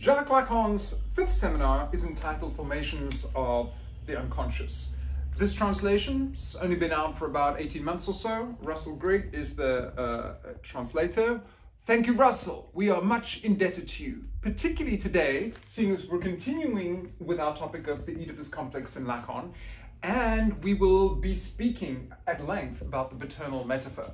Jacques Lacan's fifth seminar is entitled Formations of the Unconscious. This translation's only been out for about 18 months or so. Russell Grigg is the uh, translator. Thank you, Russell. We are much indebted to you, particularly today, seeing as we're continuing with our topic of the Oedipus complex in Lacan, and we will be speaking at length about the paternal metaphor.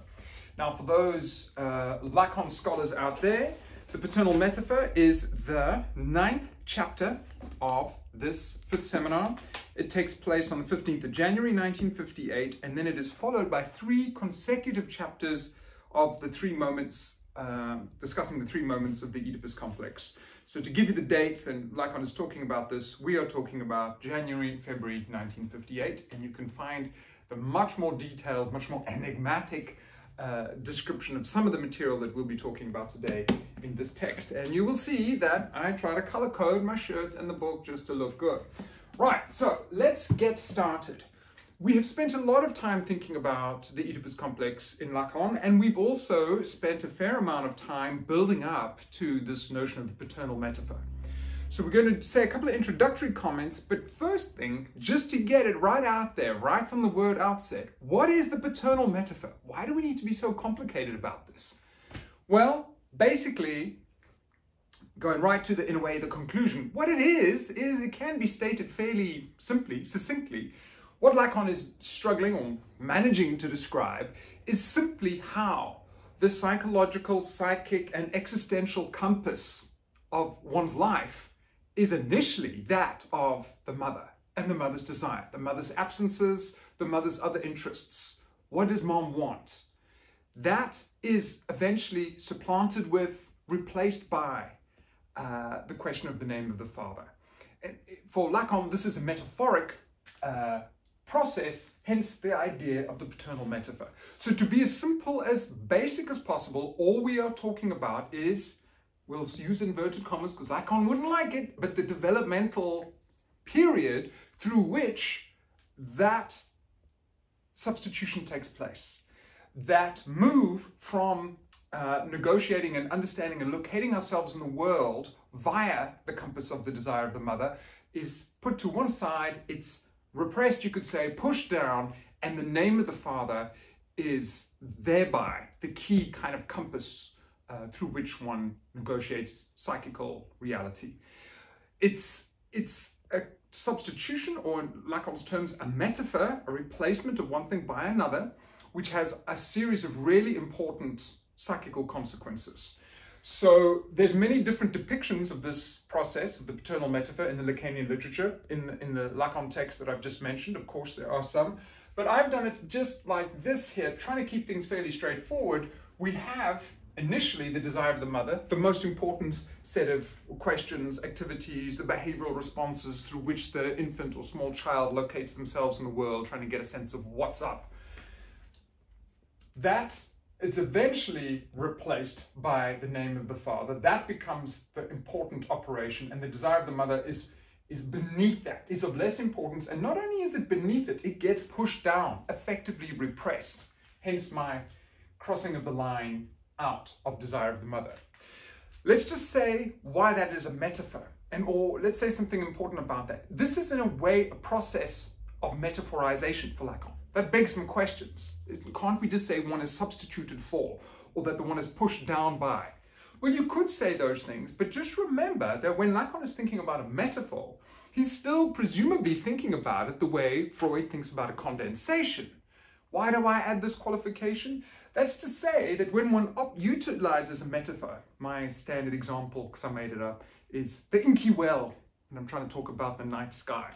Now, for those uh, Lacan scholars out there, the paternal metaphor is the ninth chapter of this fifth seminar. It takes place on the 15th of January 1958, and then it is followed by three consecutive chapters of the three moments, um, discussing the three moments of the Oedipus complex. So to give you the dates, and Lacan is talking about this, we are talking about January, February 1958, and you can find the much more detailed, much more enigmatic uh, description of some of the material that we'll be talking about today in this text. And you will see that I try to color code my shirt and the book just to look good. Right, so let's get started. We have spent a lot of time thinking about the Oedipus complex in Lacan, and we've also spent a fair amount of time building up to this notion of the paternal metaphor. So we're going to say a couple of introductory comments, but first thing, just to get it right out there, right from the word outset, what is the paternal metaphor? Why do we need to be so complicated about this? Well, basically, going right to the, in a way, the conclusion, what it is, is it can be stated fairly simply, succinctly. What Lacan is struggling or managing to describe is simply how the psychological, psychic, and existential compass of one's life is initially that of the mother and the mother's desire, the mother's absences, the mother's other interests. What does mom want? That is eventually supplanted with, replaced by uh, the question of the name of the father. And for Lacan, this is a metaphoric uh, process, hence the idea of the paternal metaphor. So to be as simple, as basic as possible, all we are talking about is we'll use inverted commas because Lacan wouldn't like it, but the developmental period through which that substitution takes place. That move from uh, negotiating and understanding and locating ourselves in the world via the compass of the desire of the mother is put to one side, it's repressed, you could say, pushed down, and the name of the father is thereby the key kind of compass uh, through which one negotiates psychical reality. It's, it's a substitution, or in Lacan's terms, a metaphor, a replacement of one thing by another, which has a series of really important psychical consequences. So there's many different depictions of this process of the paternal metaphor in the Lacanian literature, in the, in the Lacan text that I've just mentioned. Of course, there are some, but I've done it just like this here, trying to keep things fairly straightforward. We have initially the desire of the mother, the most important set of questions, activities, the behavioral responses through which the infant or small child locates themselves in the world, trying to get a sense of what's up. That is eventually replaced by the name of the father. That becomes the important operation, and the desire of the mother is is beneath that, is of less importance, and not only is it beneath it, it gets pushed down, effectively repressed. Hence my crossing of the line out of desire of the mother. Let's just say why that is a metaphor, and or let's say something important about that. This is in a way a process of metaphorization for Lacan. That begs some questions. Can't we just say one is substituted for, or that the one is pushed down by? Well, you could say those things, but just remember that when Lacan is thinking about a metaphor, he's still presumably thinking about it the way Freud thinks about a condensation. Why do I add this qualification? That's to say that when one utilizes a metaphor, my standard example, because I made it up, is the inky well, and I'm trying to talk about the night sky.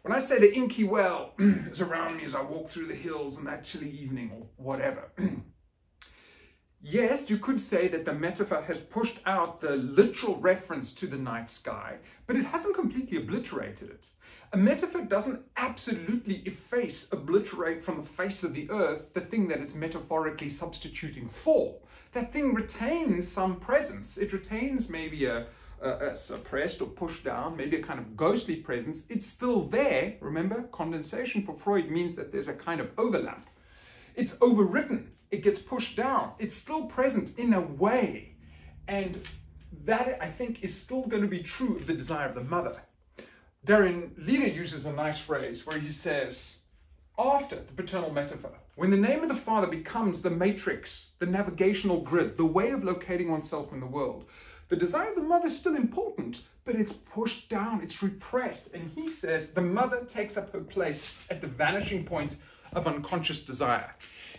When I say the inky well is around me as I walk through the hills on that chilly evening or whatever, Yes, you could say that the metaphor has pushed out the literal reference to the night sky, but it hasn't completely obliterated it. A metaphor doesn't absolutely efface, obliterate from the face of the earth the thing that it's metaphorically substituting for. That thing retains some presence. It retains maybe a, a, a suppressed or pushed down, maybe a kind of ghostly presence. It's still there. Remember, condensation for Freud means that there's a kind of overlap. It's overwritten it gets pushed down. It's still present in a way. And that I think is still going to be true of the desire of the mother. Darian Leader uses a nice phrase where he says, after the paternal metaphor, when the name of the father becomes the matrix, the navigational grid, the way of locating oneself in the world, the desire of the mother is still important, but it's pushed down, it's repressed. And he says the mother takes up her place at the vanishing point of unconscious desire.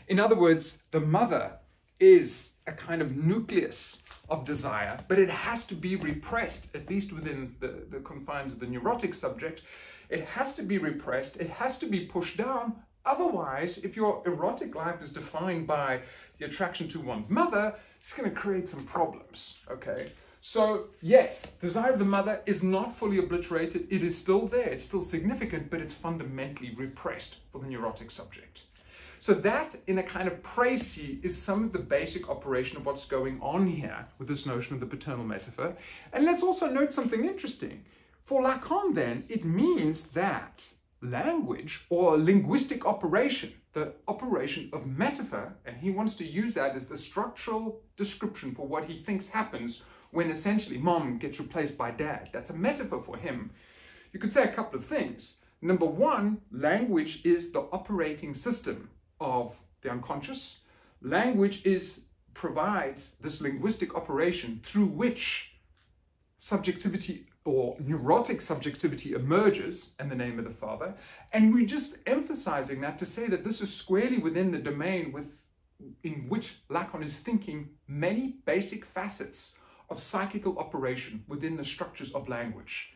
In other words, the mother is a kind of nucleus of desire, but it has to be repressed, at least within the, the confines of the neurotic subject. It has to be repressed, it has to be pushed down. Otherwise, if your erotic life is defined by the attraction to one's mother, it's going to create some problems, okay? So, yes, desire of the mother is not fully obliterated. It is still there, it's still significant, but it's fundamentally repressed for the neurotic subject. So that, in a kind of précis, is some of the basic operation of what's going on here with this notion of the paternal metaphor. And let's also note something interesting. For Lacan, then, it means that language or linguistic operation, the operation of metaphor, and he wants to use that as the structural description for what he thinks happens when essentially mom gets replaced by dad. That's a metaphor for him. You could say a couple of things. Number one, language is the operating system of the unconscious. Language is provides this linguistic operation through which subjectivity or neurotic subjectivity emerges in the name of the Father. And we're just emphasizing that to say that this is squarely within the domain with, in which Lacan is thinking many basic facets of psychical operation within the structures of language.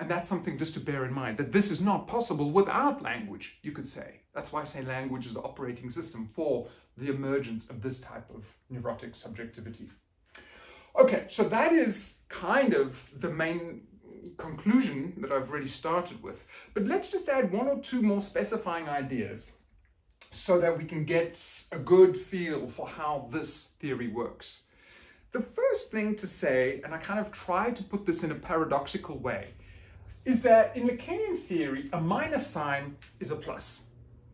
And that's something just to bear in mind, that this is not possible without language, you could say. That's why I say language is the operating system for the emergence of this type of neurotic subjectivity. Okay, so that is kind of the main conclusion that I've already started with. But let's just add one or two more specifying ideas so that we can get a good feel for how this theory works. The first thing to say, and I kind of try to put this in a paradoxical way, is that in Lacanian theory, a minus sign is a plus.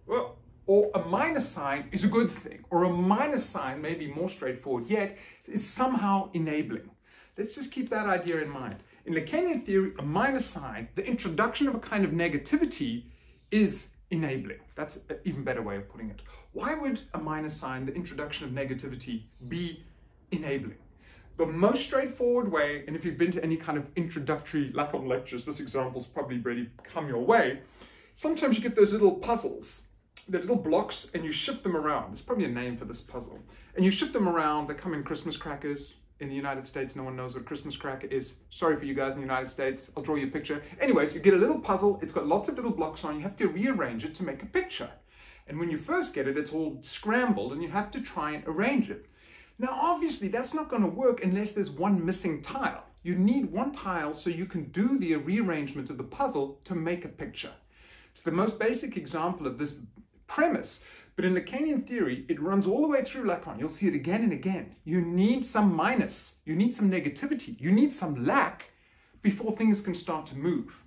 Well, or a minus sign is a good thing, or a minus sign, may be more straightforward yet, is somehow enabling. Let's just keep that idea in mind. In Lacanian theory, a minus sign, the introduction of a kind of negativity, is enabling. That's an even better way of putting it. Why would a minus sign, the introduction of negativity, be enabling? The most straightforward way, and if you've been to any kind of introductory Lacan lectures, this example's probably already come your way. Sometimes you get those little puzzles, the little blocks, and you shift them around. There's probably a name for this puzzle. And you shift them around, they come in Christmas crackers. In the United States, no one knows what a Christmas cracker is. Sorry for you guys in the United States. I'll draw you a picture. Anyways, you get a little puzzle. It's got lots of little blocks on. You have to rearrange it to make a picture. And when you first get it, it's all scrambled and you have to try and arrange it. Now, obviously, that's not going to work unless there's one missing tile. You need one tile so you can do the rearrangement of the puzzle to make a picture. It's the most basic example of this premise, but in Lacanian theory, it runs all the way through Lacan. You'll see it again and again. You need some minus, you need some negativity, you need some lack before things can start to move.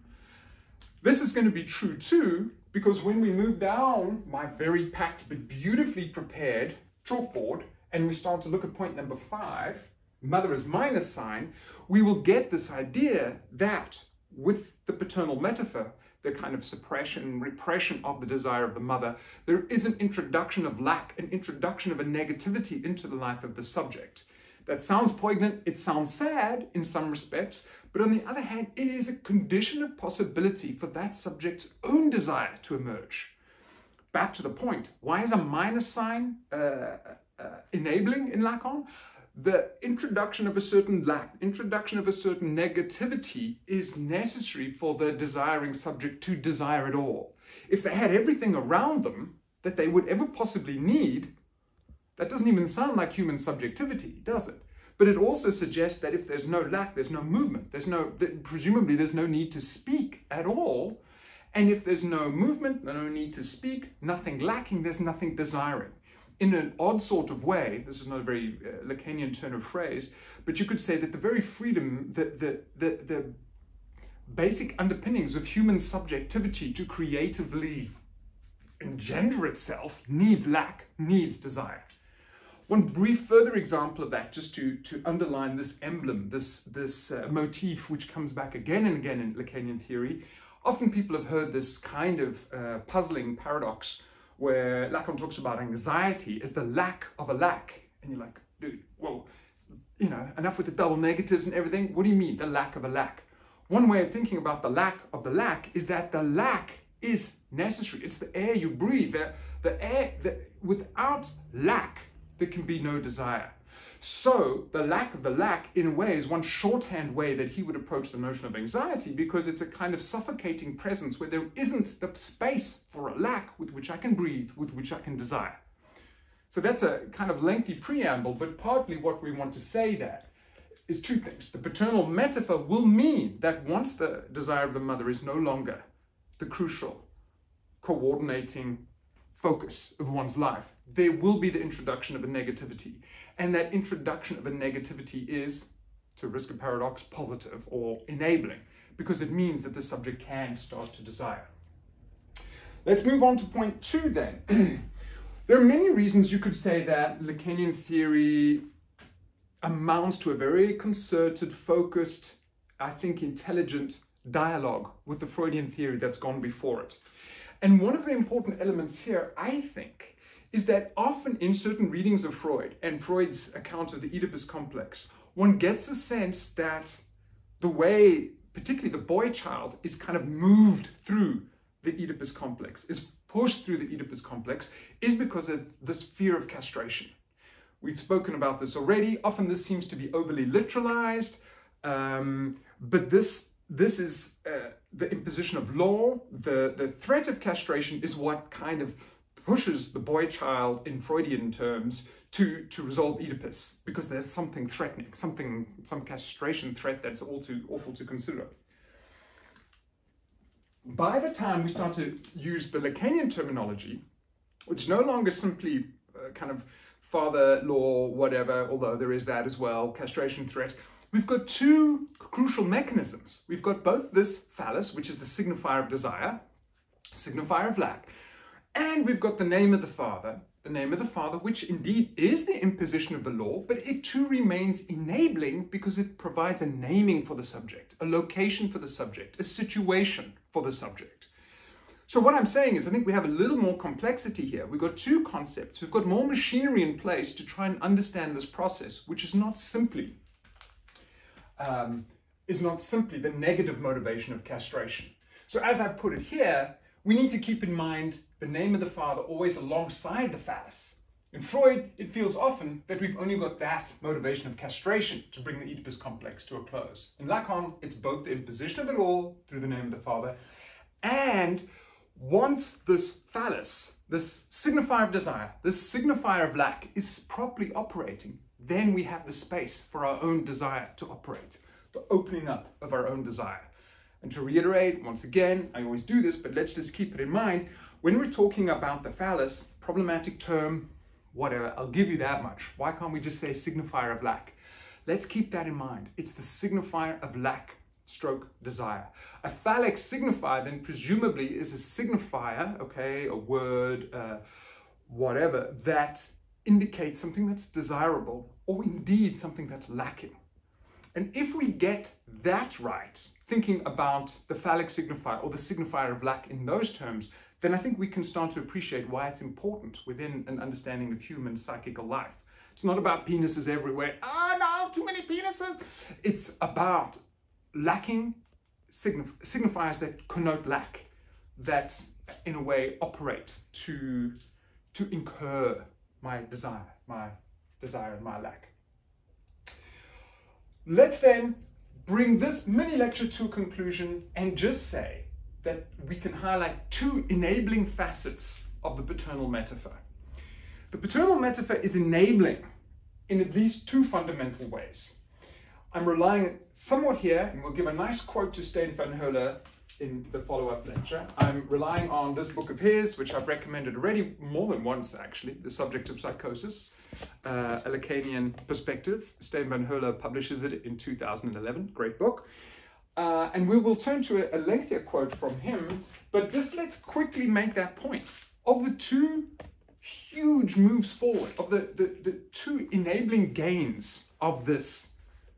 This is going to be true too, because when we move down my very packed but beautifully prepared chalkboard, and we start to look at point number five, mother is minus sign, we will get this idea that with the paternal metaphor, the kind of suppression, and repression of the desire of the mother, there is an introduction of lack, an introduction of a negativity into the life of the subject. That sounds poignant, it sounds sad in some respects, but on the other hand, it is a condition of possibility for that subject's own desire to emerge. Back to the point, why is a minus sign uh, uh, enabling in Lacan, the introduction of a certain lack, introduction of a certain negativity is necessary for the desiring subject to desire at all. If they had everything around them that they would ever possibly need, that doesn't even sound like human subjectivity, does it? But it also suggests that if there's no lack, there's no movement, there's no, presumably there's no need to speak at all. And if there's no movement, no need to speak, nothing lacking, there's nothing desiring in an odd sort of way, this is not a very uh, Lacanian turn of phrase, but you could say that the very freedom, the, the, the, the basic underpinnings of human subjectivity to creatively engender itself needs lack, needs desire. One brief further example of that, just to, to underline this emblem, this, this uh, motif which comes back again and again in Lacanian theory. Often people have heard this kind of uh, puzzling paradox where Lacan talks about anxiety as the lack of a lack. And you're like, dude, whoa, you know, enough with the double negatives and everything. What do you mean, the lack of a lack? One way of thinking about the lack of the lack is that the lack is necessary. It's the air you breathe. The, the air, the, without lack, there can be no desire. So the lack of the lack, in a way, is one shorthand way that he would approach the notion of anxiety because it's a kind of suffocating presence where there isn't the space for a lack with which I can breathe, with which I can desire. So that's a kind of lengthy preamble, but partly what we want to say there is two things. The paternal metaphor will mean that once the desire of the mother is no longer the crucial coordinating focus of one's life, there will be the introduction of a negativity. And that introduction of a negativity is, to risk a paradox, positive or enabling, because it means that the subject can start to desire. Let's move on to point two then. there are many reasons you could say that Lacanian theory amounts to a very concerted, focused, I think intelligent dialogue with the Freudian theory that's gone before it. And one of the important elements here, I think, is that often in certain readings of Freud and Freud's account of the Oedipus complex, one gets a sense that the way, particularly the boy child, is kind of moved through the Oedipus complex, is pushed through the Oedipus complex, is because of this fear of castration. We've spoken about this already. Often this seems to be overly literalized, um, but this this is uh, the imposition of law. The, the threat of castration is what kind of pushes the boy child in Freudian terms to, to resolve Oedipus because there's something threatening, something, some castration threat that's all too awful to consider. By the time we start to use the Lacanian terminology, it's no longer simply uh, kind of father law, whatever, although there is that as well, castration threat. We've got two crucial mechanisms. We've got both this phallus, which is the signifier of desire, signifier of lack, and we've got the name of the father, the name of the father, which indeed is the imposition of the law, but it too remains enabling because it provides a naming for the subject, a location for the subject, a situation for the subject. So what I'm saying is I think we have a little more complexity here. We've got two concepts. We've got more machinery in place to try and understand this process, which is not simply um, is not simply the negative motivation of castration. So as I put it here, we need to keep in mind the name of the father always alongside the phallus. In Freud, it feels often that we've only got that motivation of castration to bring the Oedipus complex to a close. In Lacan, it's both the imposition of the law through the name of the father, and once this phallus, this signifier of desire, this signifier of lack is properly operating, then we have the space for our own desire to operate, the opening up of our own desire. And to reiterate, once again, I always do this, but let's just keep it in mind, when we're talking about the phallus, problematic term, whatever, I'll give you that much. Why can't we just say signifier of lack? Let's keep that in mind. It's the signifier of lack stroke desire. A phallic signifier then presumably is a signifier, okay, a word, uh, whatever, that indicates something that's desirable or indeed something that's lacking. And if we get that right, thinking about the phallic signifier or the signifier of lack in those terms, then I think we can start to appreciate why it's important within an understanding of human psychical life. It's not about penises everywhere. Oh, no, too many penises. It's about lacking signif signifiers that connote lack, that in a way operate to, to incur my desire, my desire and my lack. Let's then bring this mini lecture to a conclusion and just say that we can highlight two enabling facets of the paternal metaphor. The paternal metaphor is enabling in at least two fundamental ways. I'm relying somewhat here, and we'll give a nice quote to Stijn Vanheule in the follow-up lecture. I'm relying on this book of his, which I've recommended already more than once actually, The Subject of Psychosis, uh, a Lacanian Perspective. Stijn Vanheule publishes it in 2011, great book. Uh, and we will turn to a, a lengthier quote from him, but just let's quickly make that point. Of the two huge moves forward, of the, the, the two enabling gains of this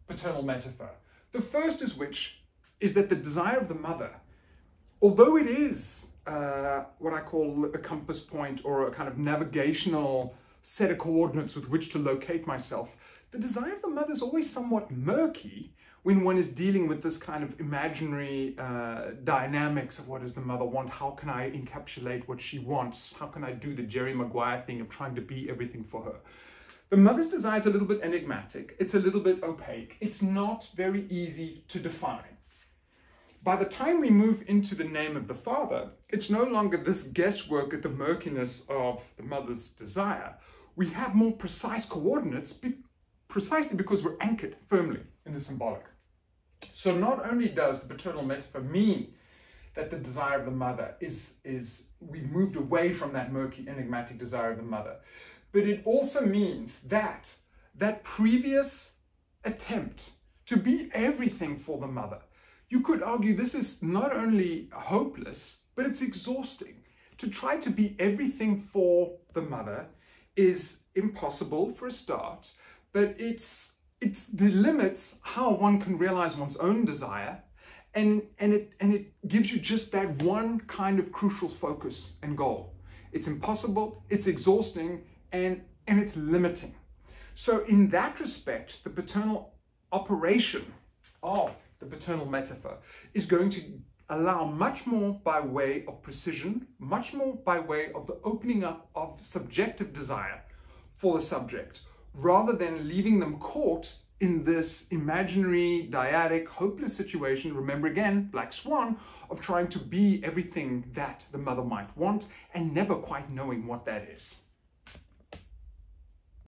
paternal metaphor. The first is which is that the desire of the mother, although it is uh, what I call a compass point or a kind of navigational set of coordinates with which to locate myself, the desire of the mother is always somewhat murky when one is dealing with this kind of imaginary uh, dynamics of what does the mother want, how can I encapsulate what she wants, how can I do the Jerry Maguire thing of trying to be everything for her. The mother's desire is a little bit enigmatic, it's a little bit opaque, it's not very easy to define. By the time we move into the name of the father, it's no longer this guesswork at the murkiness of the mother's desire. We have more precise coordinates be precisely because we're anchored firmly in the symbolic. So not only does the paternal metaphor mean that the desire of the mother is, is we've moved away from that murky, enigmatic desire of the mother, but it also means that that previous attempt to be everything for the mother, you could argue this is not only hopeless, but it's exhausting. To try to be everything for the mother is impossible for a start, but it's it delimits how one can realize one's own desire and, and, it, and it gives you just that one kind of crucial focus and goal. It's impossible, it's exhausting, and, and it's limiting. So in that respect, the paternal operation of the paternal metaphor is going to allow much more by way of precision, much more by way of the opening up of subjective desire for the subject, rather than leaving them caught in this imaginary, dyadic, hopeless situation, remember again, Black Swan, of trying to be everything that the mother might want and never quite knowing what that is.